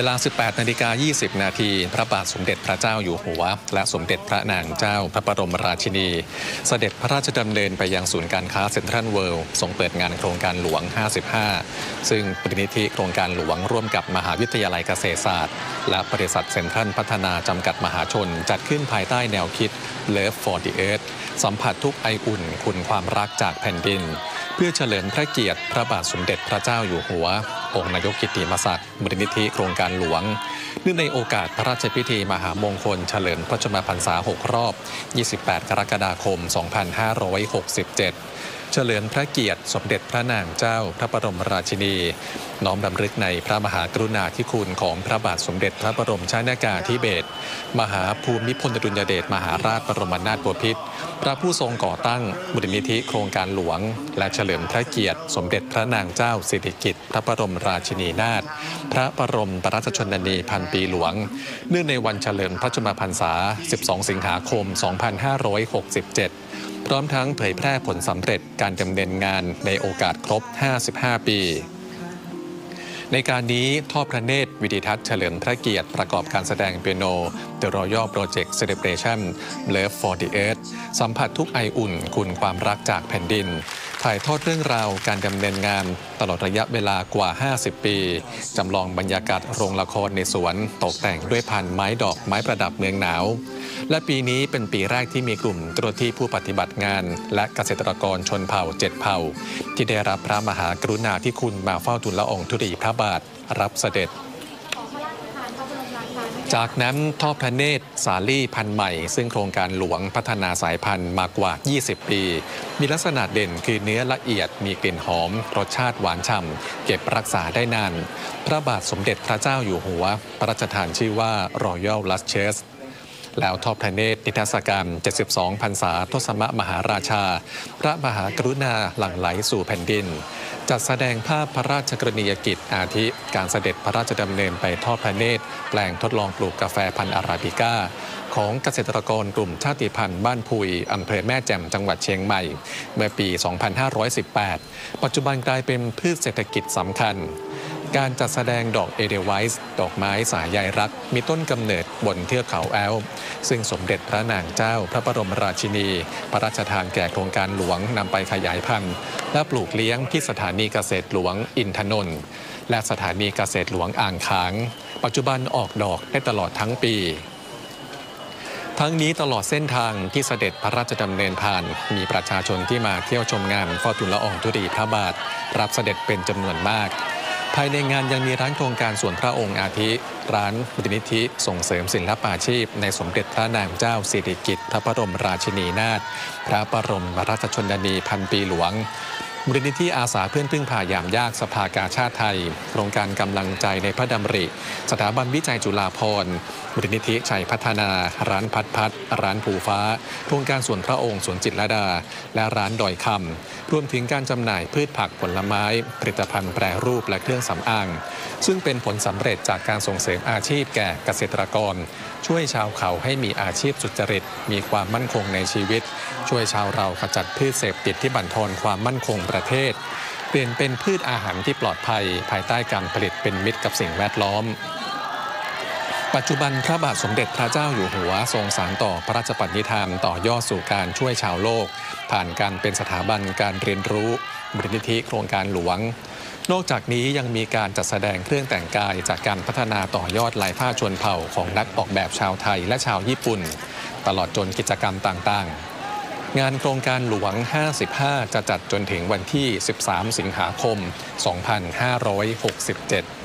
เวลา 18นาฬิกา20 นาที พระบาทสมเด็จพระเจ้าอยู่หัว และสมเด็จพระนางเจ้าพระบรมราชินี เสด็จพระราชดำเนินไปยังศูนย์การค้าเซ็นทรัลเวิลด์ทรงเปิดงานโครงการหลวง 55 ซึ่งปฏินิธิโครงการหลวงร่วมกับมหาวิทยาลัยเกษตรศาสตร์ และบริษัทเซ็นทรัลพัฒนาจำกัดมหาชน จัดขึ้นภายใต้แนวคิด Love for the Earth สัมผัสทุกไออุ่นคุณความรักจากแผ่นดิน เพื่อเฉลิมพระเกียรติพระบาทสมเด็จพระเจ้าอยู่หัว องค์นายกกิติมศักดิ์มูลนิธิโครงการหลวง เนื่องในโอกาสพระราชพิธีมหามงคลเฉลิมพระชนมพรรษา 6 รอบ 28 กรกฎาคม 2567 เฉลิมพระเกียรติ สมเด็จพระนางเจ้าพระบรมราชินี น้อมรำลึกในพระมหากรุณาธิคุณของพระบาทสมเด็จพระบรมชนากาธิเบศรมหาภูมิพลอดุลยเดชมหาราชบรมนาถบพิตรพระผู้ทรงก่อตั้งมูลนิธิโครงการหลวง และเฉลิมพระเกียรติ สมเด็จพระนางเจ้าสิริกิติ์พระบรมราชินีนาถพระบรมราชชนนีพันปีหลวง เนื่องในวันเฉลิมพระชนมพรรษา 12 สิงหาคม 2567 พร้อมทั้งเผยแพร่ผลสำเร็จการดำเนินงานในโอกาสครบ 55 ปี ในการนี้ทอดพระเนตรวิดิทัศน์เฉลิมพระเกียรติประกอบการแสดงเปียโน The Royal Project Celebration Love for the Earth สัมผัสทุกไออุ่นคุณความรักจากแผ่นดิน ถ่ายทอดเรื่องราวการดำเนินงานตลอดระยะเวลากว่า 50 ปี จำลองบรรยากาศโรงละครในสวน ตกแต่งด้วยพันไม้ดอกไม้ประดับเมืองหนาว และปีนี้เป็นปีแรกที่มีกลุ่มเจ้าหน้าที่ผู้ปฏิบัติงาน และเกษตรกรชนเผ่าเจ็ดเผ่า ที่ได้รับพระมหากรุณาธิคุณมาเฝ้าทูลละอองธุลีพระบาท รับเสด็จ จากนั้นทอดพระเนตรสาลี่พันธุ์ใหม่ ซึ่งโครงการหลวงพัฒนาสายพันธุ์มากว่า 20 ปี มีลักษณะเด่นคือเนื้อละเอียดมีกลิ่นหอม รสชาติหวานฉ่ำเก็บรักษาได้นาน พระบาทสมเด็จพระเจ้าอยู่หัว พระราชทานชื่อว่า Royal l u s c h e s แล้วทอดพระเนตรนิทรรศกรร72 พรรษาทศมมหาราชา พระมหากรุณาหลั่งไหลสู่แผ่นดิน จัดแสดงภาพพระราชกรณียกิจอาทิการเสด็จพระราชดำเนินไปทอดพระเนตรแปลงทดลองปลูกกาแฟพันธุ์อาราบิก้าของเกษตรกรกลุ่มชาติพันธุ์บ้านพุยอำเภอแม่แจ่มจังหวัดเชียงใหม่ เมื่อปี 2518 ปัจจุบันกลายเป็นพืชเศรษฐกิจสำคัญ การจัดแสดงดอกเอเดไวส์ดอกไม้สายใยรัก มีต้นกำเนิดบนเทือกเขาแอล ซึ่งสมเด็จพระนางเจ้าพระบรมราชินี พระราชทานแก่โครงการหลวงนำไปขยายพันธุ์ และปลูกเลี้ยงที่สถานีเกษตรหลวงอินทนนท์และสถานีเกษตรหลวงอ่างขาง ปัจจุบันออกดอกได้ตลอดทั้งปีทั้งนี้ตลอดเส้นทางที่เสด็จพระราชดำเนินผ่าน มีประชาชนที่มาเที่ยวชมงานเฝ้าทูลละอองธุลีพระบาท รับเสด็จเป็นจำนวนมาก ภายในงานยังมีร้านโครงการส่วนพระองค์อาทิ ร้านมูลนิธิส่งเสริมศิลปาชีพ ในสมเด็จพระนางเจ้าสิริกิติ์พระบรมราชินีนาถพระบรมราชชนนีพันปีหลวง มูลนิธิอาสาเพื่อนพึ่งพายามยากสภากาชาติไทย โครงการกำลังใจในพระดำริ สถาบันวิจัยจุฬาภรณ์มูลนิธิชัยพัฒนา ร้านพัดพัด ร้านผูฟ้า โครงการส่วนพระองค์สวนจิตรลดา และร้านดอยคำรวมถึงการจำหน่ายพืชผักผลไม้ ผลิตภัณฑ์แปรรูปและเครื่องสำอาง ซึ่งเป็นผลสำเร็จจากการส่งเสริมอาชีพแก่เกษตรกร ช่วยชาวเขาให้มีอาชีพสุจริต มีความมั่นคงในชีวิต ช่วยชาวเราขจัดพืชเสพติดที่บั่นทอนความมั่นคงประเทศ เปลี่ยนเป็นพืชอาหารที่ปลอดภัย ภายใต้การผลิตเป็นมิตรกับสิ่งแวดล้อม ปัจจุบันพระบาทสมเด็จพระเจ้าอยู่หัวทรงสารต่อพระราชปณิธานต่อยอดสู่การช่วยชาวโลก ผ่านการเป็นสถาบันการเรียนรู้มูลนิธิโครงการหลวงนอกจากนี้ยังมีการจัดแสดงเครื่องแต่งกายจากการพัฒนาต่อยอดลายผ้าชนเผ่าของนักออกแบบชาวไทยและชาวญี่ปุ่น ตลอดจนกิจกรรมต่างๆ งานโครงการหลวง 55 จะจัดจนถึงวันที่ 13 สิงหาคม 2567